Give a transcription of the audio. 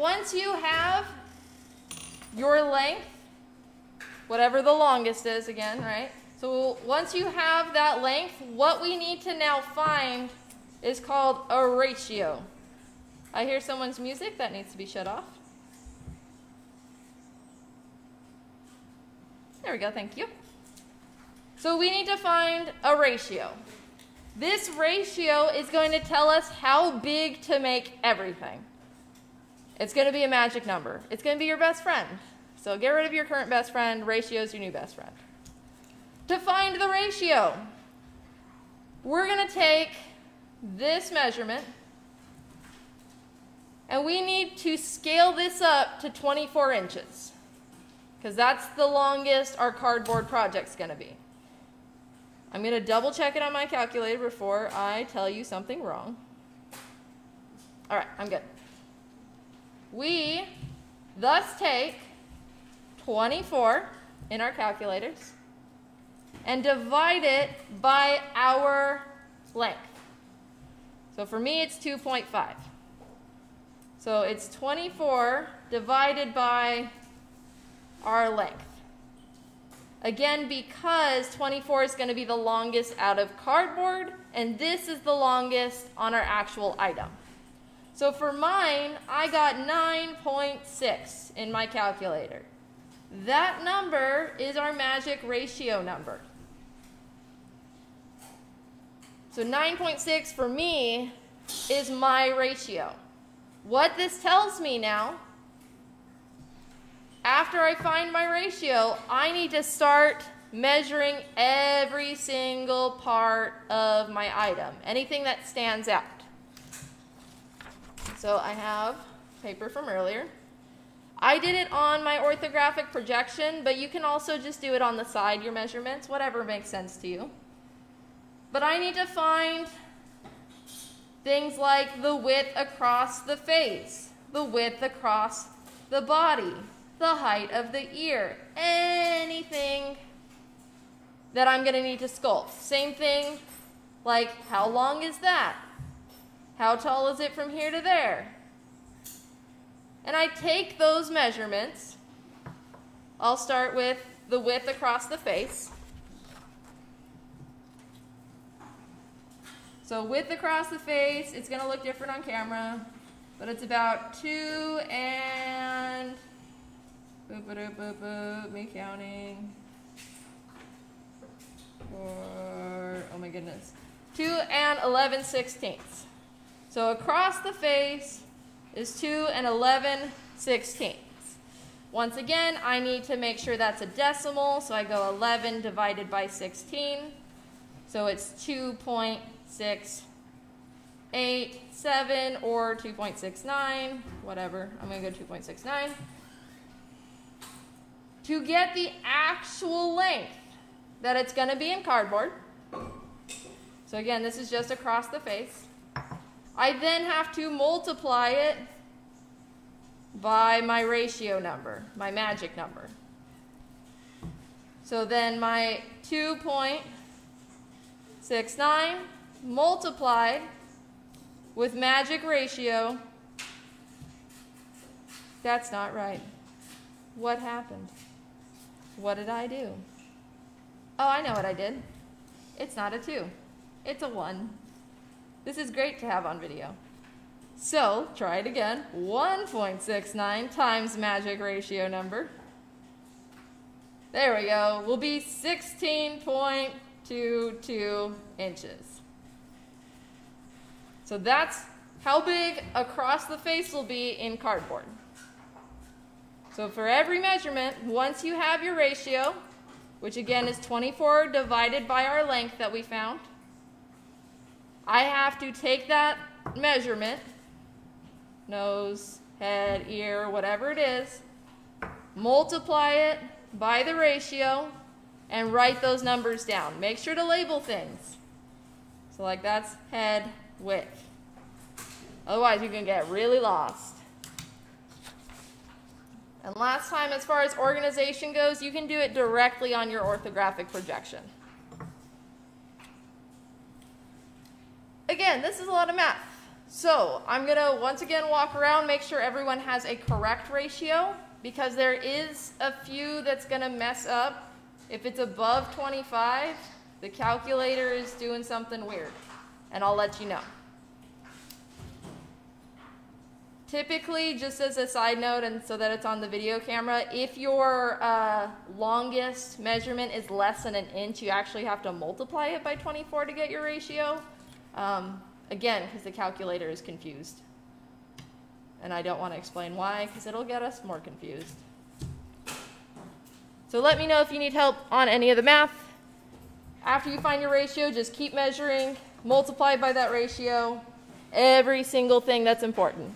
once you have your length, whatever the longest is again, right? So once you have that length, what we need to now find is called a ratio. I hear someone's music that needs to be shut off. There we go, thank you. So we need to find a ratio. This ratio is going to tell us how big to make everything. It's going to be a magic number. It's going to be your best friend. So get rid of your current best friend. Ratio is your new best friend. To find the ratio, we're going to take this measurement and we need to scale this up to 24 inches because that's the longest our cardboard project's going to be. I'm going to double check it on my calculator before I tell you something wrong. All right, I'm good. We thus take 24 in our calculators and divide it by our length. So for me, it's 2.5. So it's 24 divided by our length. Again, because 24 is going to be the longest out of cardboard, and this is the longest on our actual item. So for mine, I got 9.6 in my calculator. That number is our magic ratio number. So 9.6 for me is my ratio. What this tells me now after I find my ratio, I need to start measuring every single part of my item, anything that stands out. So I have paper from earlier. I did it on my orthographic projection, but you can also just do it on the side, your measurements, whatever makes sense to you. But I need to find things like the width across the face, the width across the body, the height of the ear, anything that I'm going to need to sculpt. Same thing, like how long is that? How tall is it from here to there? And I take those measurements. I'll start with the width across the face. So width across the face, it's going to look different on camera, but it's about 2 and Boop, boop, boop, boop, me counting. Four, oh my goodness. 2 and 11 sixteenths. So across the face is 2 and 11 sixteenths. Once again, I need to make sure that's a decimal, so I go 11 divided by 16. So it's 2.687 or 2.69, whatever. I'm going to go 2.69 to get the actual length that it's going to be in cardboard. So again, this is just across the face. I then have to multiply it by my ratio number, my magic number. So then my 2.69 multiplied with magic ratio, that's not right. What happened? What did I do? Oh, I know what I did. It's not a 2. It's a 1. This is great to have on video. So, try it again. 1.69 times magic ratio number. There we go. Will be 16.22 inches. So that's how big across the face will be in cardboard. So for every measurement, once you have your ratio, which again is 24 divided by our length that we found, I have to take that measurement, nose, head, ear, whatever it is, multiply it by the ratio, and write those numbers down. Make sure to label things. So like that's head width. Otherwise you can get really lost. And last time, as far as organization goes, you can do it directly on your orthographic projection. Again, this is a lot of math. So I'm gonna once again walk around, make sure everyone has a correct ratio because there is a few that's gonna mess up. If it's above 25, the calculator is doing something weird, and I'll let you know. Typically, just as a side note, and so that it's on the video camera, if your uh, longest measurement is less than an inch, you actually have to multiply it by 24 to get your ratio. Um, again, because the calculator is confused. And I don't want to explain why, because it'll get us more confused. So let me know if you need help on any of the math. After you find your ratio, just keep measuring, multiply by that ratio, every single thing that's important.